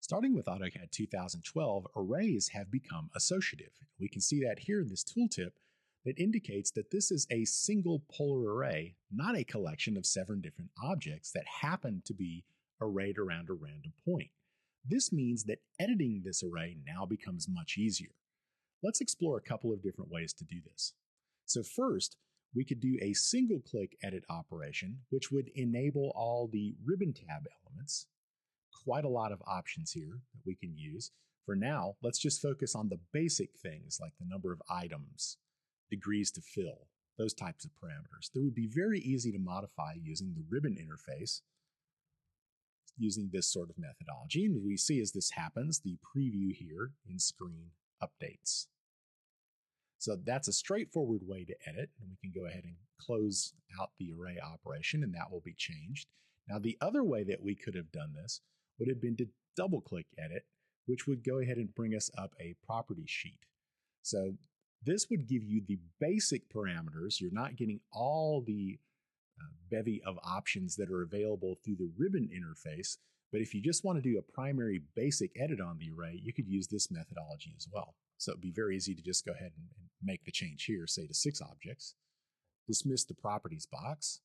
Starting with AutoCAD 2012, arrays have become associative. We can see that here in this tooltip that indicates that this is a single polar array, not a collection of seven different objects that happen to be arrayed around a random point. This means that editing this array now becomes much easier. Let's explore a couple of different ways to do this. So first, we could do a single click edit operation, which would enable all the ribbon tab elements. Quite a lot of options here that we can use. For now, let's just focus on the basic things like the number of items, degrees to fill, those types of parameters. That would be very easy to modify using the ribbon interface using this sort of methodology. And we see as this happens, the preview here in screen updates. So that's a straightforward way to edit, and we can go ahead and close out the array operation, and that will be changed. Now, the other way that we could have done this would have been to double click edit, which would go ahead and bring us up a property sheet. So this would give you the basic parameters. You're not getting all the uh, bevy of options that are available through the ribbon interface. But if you just want to do a primary basic edit on the array, you could use this methodology as well. So it'd be very easy to just go ahead and, and make the change here, say to six objects, dismiss the properties box,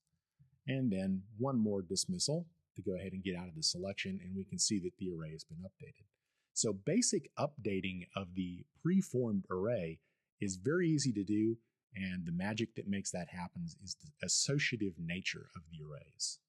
and then one more dismissal to go ahead and get out of the selection, and we can see that the array has been updated. So basic updating of the preformed array is very easy to do and the magic that makes that happen is the associative nature of the arrays.